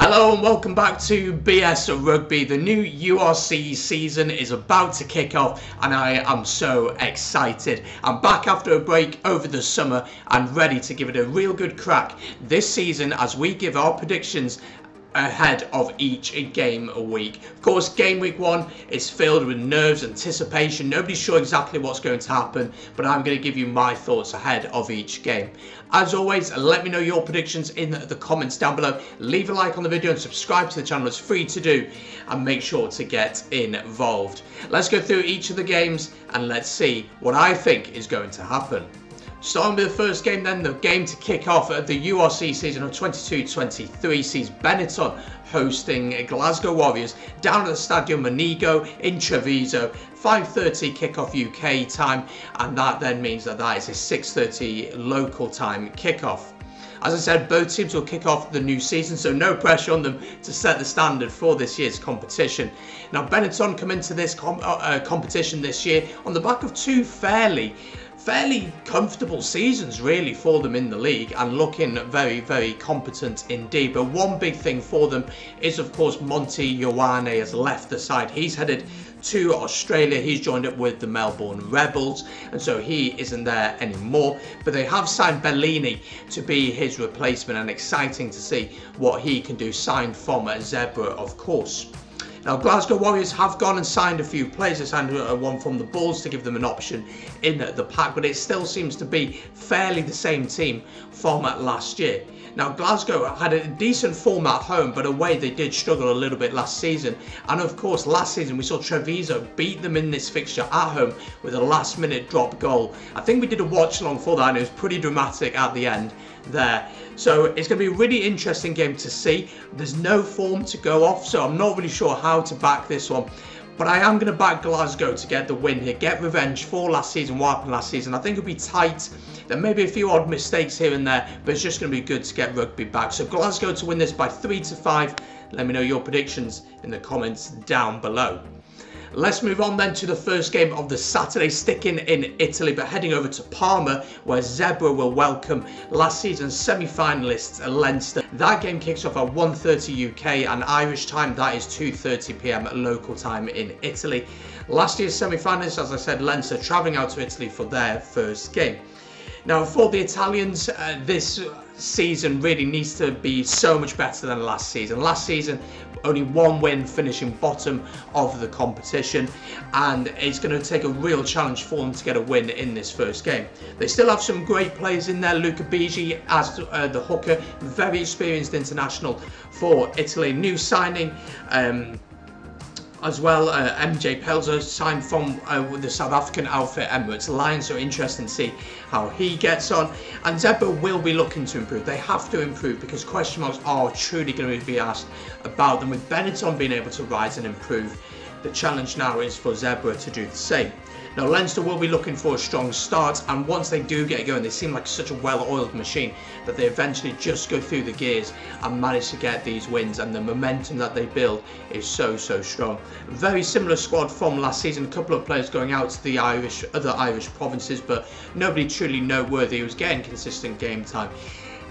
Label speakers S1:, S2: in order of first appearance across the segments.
S1: Hello and welcome back to BS Rugby. The new URC season is about to kick off and I am so excited. I'm back after a break over the summer and ready to give it a real good crack this season as we give our predictions ahead of each game a week. Of course, game week one is filled with nerves, anticipation. Nobody's sure exactly what's going to happen, but I'm going to give you my thoughts ahead of each game. As always, let me know your predictions in the comments down below. Leave a like on the video and subscribe to the channel. It's free to do, and make sure to get involved. Let's go through each of the games and let's see what I think is going to happen. Starting with the first game then, the game to kick off at the URC season of 22-23 sees Benetton hosting Glasgow Warriors down at the Stadio Monigo in Treviso. 5.30 kickoff UK time and that then means that that is a 6.30 local time kickoff. As I said, both teams will kick off the new season, so no pressure on them to set the standard for this year's competition. Now, Benetton come into this com uh, uh competition this year on the back of two fairly fairly comfortable seasons really for them in the league and looking very very competent indeed. But one big thing for them is of course Monty Ioane has left the side. He's headed to Australia. He's joined up with the Melbourne Rebels and so he isn't there anymore. But they have signed Bellini to be his replacement and exciting to see what he can do signed from a Zebre, of course now, Glasgow Warriors have gone and signed a few players. They signed uh, one from the Bulls to give them an option in the pack, but it still seems to be fairly the same team from last year. Now, Glasgow had a decent form at home, but away they did struggle a little bit last season. And of course, last season we saw Treviso beat them in this fixture at home with a last minute drop goal. I think we did a watch along for that and it was pretty dramatic at the end there. So it's going to be a really interesting game to see. There's no form to go off, so I'm not really sure how to back this one. But I am going to back Glasgow to get the win here, get revenge for last season, what happened last season. I think it'll be tight. There may be a few odd mistakes here and there, but it's just going to be good to get rugby back. So Glasgow to win this by 3 to 5. Let me know your predictions in the comments down below. Let's move on then to the first game of the Saturday, sticking in Italy, but heading over to Parma, where Zebre will welcome last season's semi-finalists Leinster. That game kicks off at 1.30 UK and Irish time, that is 2.30pm local time in Italy. Last year's semi-finalists, as I said, Leinster travelling out to Italy for their first game. Now, for the Italians, uh, this season really needs to be so much better than last season. Last season, only one win finishing bottom of the competition and it's going to take a real challenge for them to get a win in this first game. They still have some great players in there. Luca Bigi as uh, the hooker, very experienced international for Italy. New signing um, as well. Uh, MJ Pelzer signed from uh, the South African outfit Emirates Lions, so interesting to see how he gets on. And Zebre will be looking to improve. They have to improve because question marks are truly going to be asked about them. With Benetton being able to rise and improve, the challenge now is for Zebre to do the same. Now Leinster will be looking for a strong start and once they do get going they seem like such a well-oiled machine that they eventually just go through the gears and manage to get these wins and the momentum that they build is so so strong. Very similar squad from last season, a couple of players going out to the Irish other Irish provinces but nobody truly noteworthy who's getting consistent game time.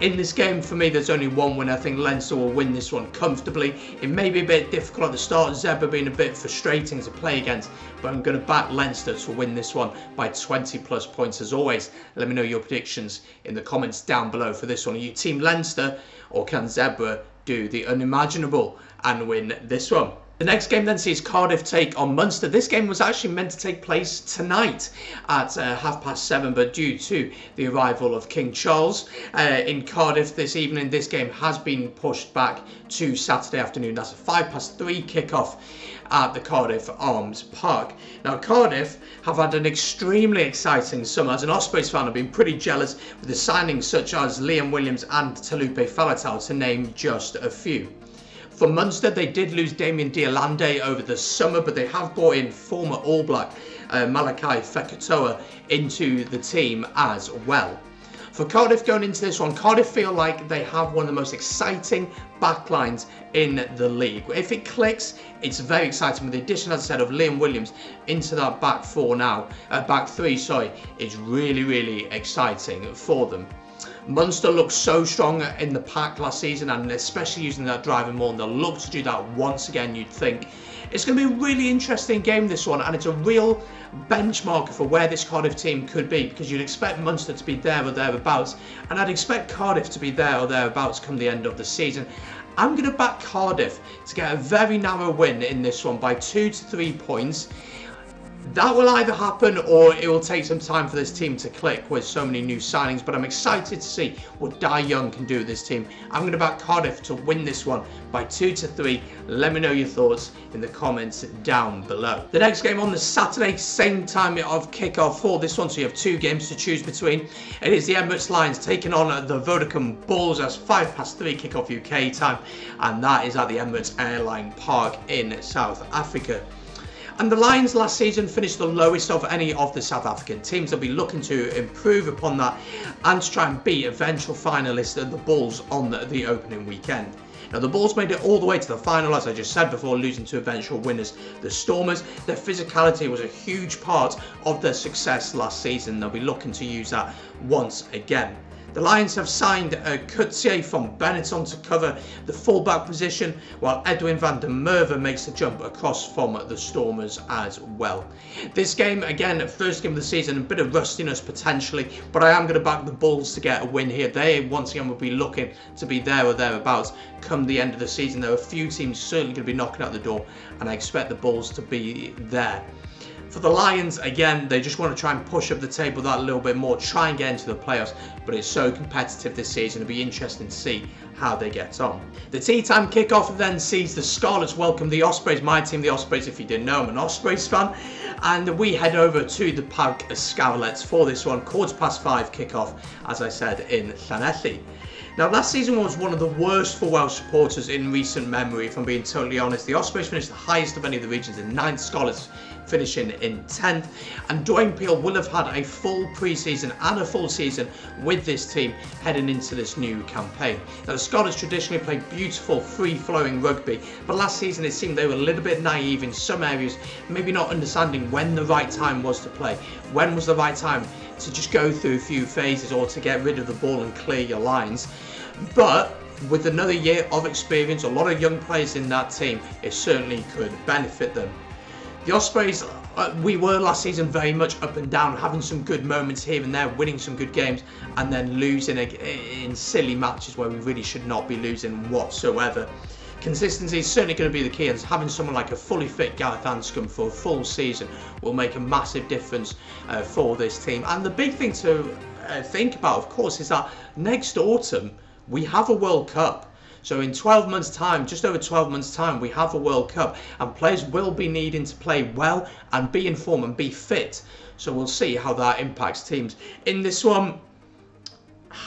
S1: In this game, for me, there's only one win. I think Leinster will win this one comfortably. It may be a bit difficult at the start, Zebre being a bit frustrating to play against, but I'm going to back Leinster to win this one by 20 plus points as always. Let me know your predictions in the comments down below for this one. Are you Team Leinster or can Zebre do the unimaginable and win this one? The next game then sees Cardiff take on Munster. This game was actually meant to take place tonight at uh, half past seven, but due to the arrival of King Charles uh, in Cardiff this evening, this game has been pushed back to Saturday afternoon. That's a five past three kickoff at the Cardiff Arms Park. Now, Cardiff have had an extremely exciting summer. As an Ospreys fan, I've been pretty jealous with the signings such as Liam Williams and Taulupe Faletau, to name just a few. For Munster, they did lose Damian de Allende over the summer, but they have brought in former All Black uh, Malakai Fekitoa into the team as well. For Cardiff going into this one, Cardiff feel like they have one of the most exciting backlines in the league. If it clicks, it's very exciting. With the addition, as I said, of Liam Williams into that back four now, uh, back three, sorry, it's really, really exciting for them. Munster looked so strong in the pack last season, and especially using that driving maul, and they'll look to do that once again, you'd think. It's going to be a really interesting game, this one, and it's a real benchmark for where this Cardiff team could be, because you'd expect Munster to be there or thereabouts, and I'd expect Cardiff to be there or thereabouts come the end of the season. I'm going to back Cardiff to get a very narrow win in this one by two to three points that will either happen or it will take some time for this team to click with so many new signings. But I'm excited to see what Dai Young can do with this team. I'm going to back Cardiff to win this one by 2 to 3. Let me know your thoughts in the comments down below. The next game on the Saturday, same time of kickoff for this one. So you have two games to choose between. It is the Emirates Lions taking on the Vodacom Bulls as 5 past 3 kickoff UK time. And that is at the Emirates Airline Park in South Africa. And the Lions last season finished the lowest of any of the South African teams. They'll be looking to improve upon that and to try and beat eventual finalists the Bulls on the, the opening weekend. Now, the Bulls made it all the way to the final, as I just said before, losing to eventual winners, the Stormers. Their physicality was a huge part of their success last season. They'll be looking to use that once again. The Lions have signed uh, Coetzee from Benetton to cover the fullback position, while Edwin van der Merwe makes the jump across from the Stormers as well. This game, again, first game of the season, a bit of rustiness potentially, but I am going to back the Bulls to get a win here. They, once again, will be looking to be there or thereabouts come the end of the season. There are a few teams certainly going to be knocking at the door, and I expect the Bulls to be there. For the Lions, again, they just want to try and push up the table that a little bit more, try and get into the playoffs, but it's so competitive this season. It'll be interesting to see how they get on. The tea time kickoff then sees the Scarlets welcome the Ospreys, my team, the Ospreys, if you didn't know, I'm an Ospreys fan, and we head over to the Parc Scarlets for this one, quarter past five kickoff, as I said, in Llanelli. Now, last season was one of the worst for Welsh supporters in recent memory, if I'm being totally honest. The Ospreys finished the highest of any of the regions in ninth, Scarlets finishing in 10th. And Dwayne Peel will have had a full pre-season and a full season with this team heading into this new campaign. Now, the Scarlets traditionally play beautiful, free-flowing rugby, but last season it seemed they were a little bit naive in some areas, maybe not understanding when the right time was to play, when was the right time to just go through a few phases or to get rid of the ball and clear your lines. But with another year of experience, a lot of young players in that team, it certainly could benefit them. The Ospreys, uh, we were last season very much up and down, having some good moments here and there, winning some good games, and then losing in silly matches where we really should not be losing whatsoever. Consistency is certainly going to be the key, and having someone like a fully fit Gareth Anscombe for a full season will make a massive difference uh, for this team. And the big thing to uh, think about, of course, is that next autumn we have a World Cup. So in 12 months time, just over 12 months time, we have a World Cup and players will be needing to play well and be in form and be fit. So we'll see how that impacts teams. In this one,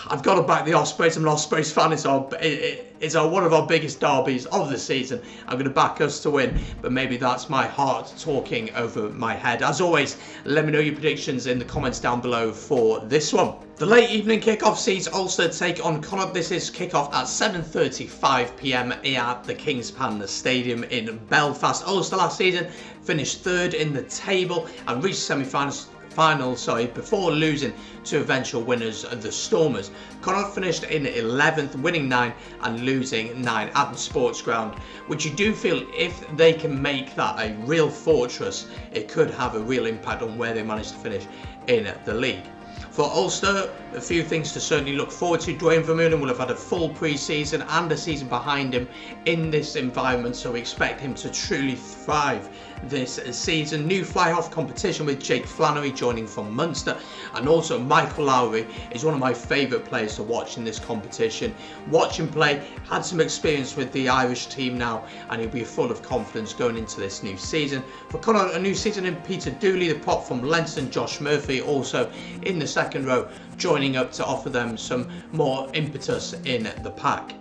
S1: I've got to back the Ospreys. I'm an Ospreys fan. It's, our, it's our, one of our biggest derbies of the season. I'm going to back us to win, but maybe that's my heart talking over my head. As always, let me know your predictions in the comments down below for this one. The late evening kickoff sees Ulster take on Connacht. This is kickoff at 7.35pm at the Kingspan Stadium in Belfast. Ulster last season finished third in the table and reached semi-finals final sorry, before losing to eventual winners the Stormers. Connacht finished in 11th, winning 9 and losing 9 at the sports ground, which you do feel if they can make that a real fortress, it could have a real impact on where they manage to finish in the league. For Ulster, a few things to certainly look forward to. Duane Vermeulen will have had a full pre-season and a season behind him in this environment, so we expect him to truly thrive this season. New fly-half competition with Jake Flannery joining from Munster, and also Michael Lowry is one of my favourite players to watch in this competition. Watch him play, had some experience with the Irish team now, and he'll be full of confidence going into this new season. For Connacht, a new season in Peter Dooley, the prop from Leinster, Josh Murphy also in the second row, joining up to offer them some more impetus in the pack.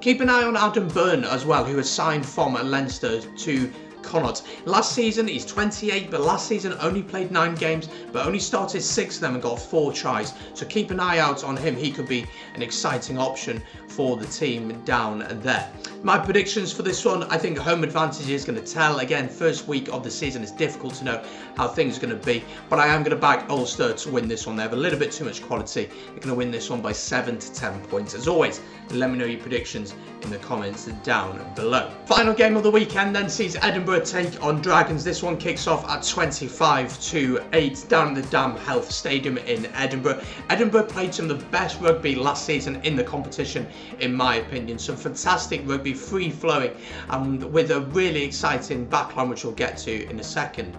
S1: Keep an eye on Adam Byrne as well, who has signed from Leinster to Connacht. Last season he's 28, but last season only played nine games, but only started six of them and got four tries. So keep an eye out on him. He could be an exciting option for the team down there. My predictions for this one, I think home advantage is going to tell. Again, first week of the season, it's difficult to know how things are going to be. But I am going to back Ulster to win this one. They have a little bit too much quality. They're going to win this one by 7 to 10 points. As always, let me know your predictions in the comments down below. Final game of the weekend then sees Edinburgh take on Dragons. This one kicks off at 25 to 8 down at the Dam Health Stadium in Edinburgh. Edinburgh played some of the best rugby last season in the competition, in my opinion. Some fantastic rugby, free flowing, and with a really exciting backline, which we'll get to in a second.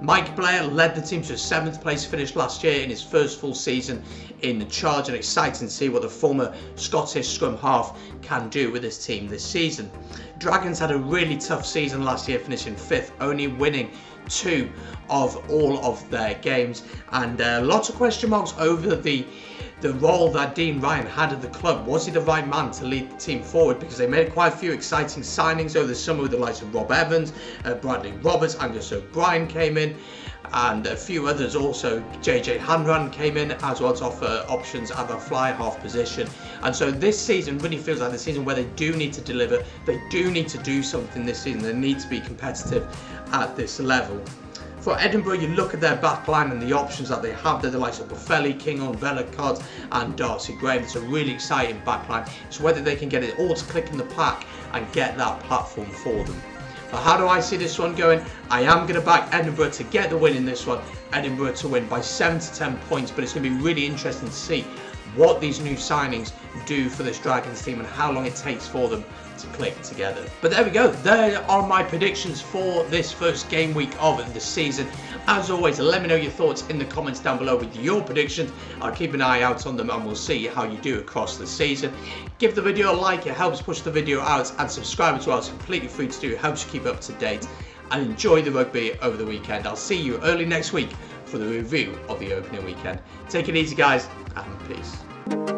S1: Mike Blair led the team to a seventh place finish last year in his first full season in the charge and exciting to see what the former Scottish scrum half can do with his team this season. Dragons had a really tough season last year finishing fifth, only winning two of all of their games and uh, lots of question marks over the the role that Dean Ryan had at the club. Was he the right man to lead the team forward? Because they made quite a few exciting signings over the summer with the likes of Rob Evans, uh, Bradley Roberts, Angus O'Brien came in, and a few others also. JJ Hanrahan came in as well to offer options at the fly half position. And so this season really feels like the season where they do need to deliver. They do need to do something this season. They need to be competitive at this level. For Edinburgh, you look at their backline and the options that they have. They're the likes of Boffelli, Kinghorn, Vellacott and Darcy Graham. It's a really exciting backline. It's whether they can get it all to click in the pack and get that platform for them. But how do I see this one going? I am going to back Edinburgh to get the win in this one. Edinburgh to win by 7 to 10 points. But it's going to be really interesting to see what these new signings do for this Dragons team and how long it takes for them to click together. But there we go. There are my predictions for this first game week of the season. As always, let me know your thoughts in the comments down below with your predictions. I'll keep an eye out on them and we'll see how you do across the season. Give the video a like, it helps push the video out and subscribe as well. It's completely free to do, it helps you keep up to date and enjoy the rugby over the weekend. I'll see you early next week for the review of the opening weekend. Take it easy guys and peace.